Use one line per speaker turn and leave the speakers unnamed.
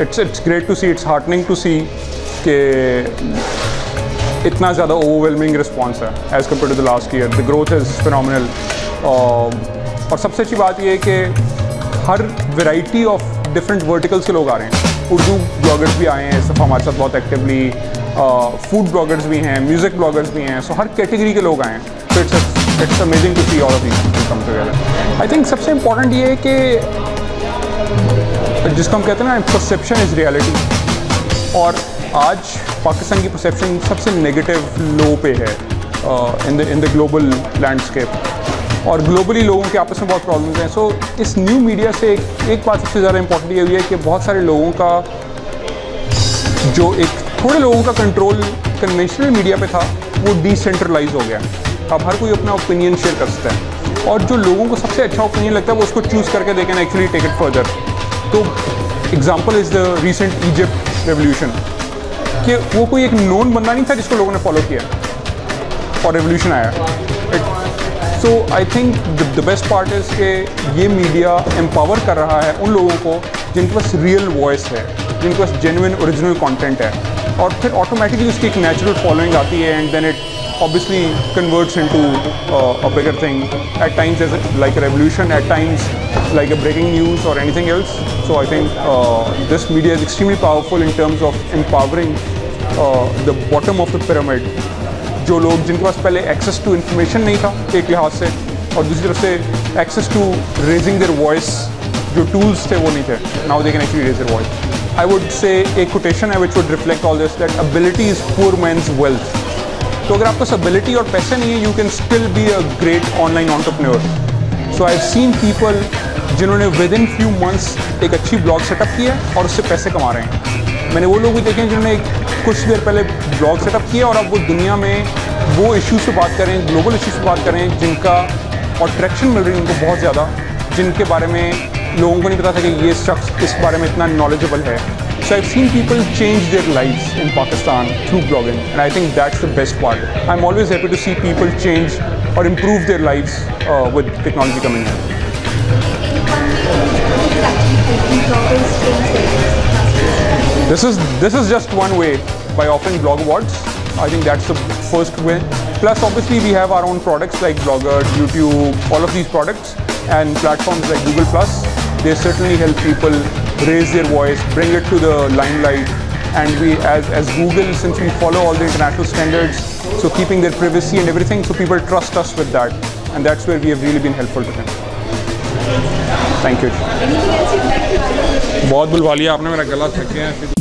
It's it's great to see it's heartening to see कि इतना ज़्यादा ओवरवेलमिंग रिस्पॉन्स है as compare to the last year the growth is phenomenal और सबसे अच्छी बात यह है कि हर वेराइटी ऑफ़ डिफरेंट वर्टिकल्स के लोग आ रहे हैं। उर्दू ब्लॉगर्स भी आए हैं, इस दफ़ा हमारे साथ बहुत एक्टिवली फ़ूड ब्लॉगर्स भी हैं म्यूज़िक ब्लॉगर्स भी हैं सो हर कैटेगरी के लोग आए हैं। तो it's it's amazing to see all of these come together I think सबसे इंपॉर्टेंट ये है कि जिसको हम कहते हैं ना परसेप्शन इज़ रियलिटी और आज पाकिस्तान की परसेप्शन सबसे नेगेटिव लो पे है in the in the global landscape और ग्लोबली लोगों के आपस में बहुत प्रॉब्लम्स हैं. सो so, इस न्यू मीडिया से एक, एक बात सबसे ज़्यादा इंपॉर्टेंट ये हुई है कि बहुत सारे लोगों का जो एक थोड़े लोगों का कंट्रोल कन्वेंशनल मीडिया पे था वो डिसेंट्रलाइज हो गया अब हर कोई अपना ओपिनियन शेयर कर सकता है. और जो लोगों को सबसे अच्छा ओपिनियन लगता है वो उसको चूज़ करके they can actually take it further तो example is the recent Egypt revolution कि वो कोई एक नोन बंदा नहीं था जिसको लोगों ने फॉलो किया, और रेवोल्यूशन आया so I think the best part is के ये मीडिया एम्पावर कर रहा है उन लोगों को जिनके पास रियल वॉइस है, जिनके पास जेनुइन ओरिजिनल कंटेंट है। और फिर ऑटोमेटिकली उसकी एक नेचुरल फॉलोइंग आती है and then it obviously converts into uh, a bigger thing at times as like a revolution at times like a breaking news or anything else so i think uh, this media is extremely powerful in terms of empowering uh, the bottom of the pyramid जो लोग जिनके पास पहले access to information नहीं था एक लिहाज से और दूसरी तरफ़ से access to raising their voice जो टूल्स थे वो नहीं थे now they can actually raise their voice I would say एक कोटेशन है which would reflect all this that ability is poor man's wealth तो अगर आपको एबिलिटी और पैसे नहीं है can still be a great online entrepreneur so I seen people जिन्होंने विद इन फ्यू मंथ्स एक अच्छी ब्लॉग सेटअप किया और उससे पैसे कमा रहे हैं। मैंने वो लोग भी देखे हैं जिन्होंने कुछ देर पहले ब्लॉग सेटअप किया और अब वो दुनिया में वो इश्यूज़ पे बात करें ग्लोबल इश्यूज़ पे बात करें जिनका और ट्रैक्शन मिल रही है उनको बहुत ज़्यादा, जिनके बारे में लोगों को नहीं पता था कि ये शख्स इस बारे में इतना नॉलेजेबल है So I've seen people change their lives in Pakistan through blogging, and I think that's the best part. I'm always happy to see people change or improve their lives uh, with technology coming in. This is this is just one way by offering blog awards. I think that's the first way. Plus, obviously, we have our own products like Blogger, YouTube, all of these products, and platforms like Google Plus. They certainly help people raise their voice, bring it to the limelight. And we, as, as Google, since we follow all the international standards, so keeping their privacy and everything, so people trust us with that. And that's where we have really been helpful to them. Thank you.
बहुत बुलवा लिया आपने मेरा गला थक गया है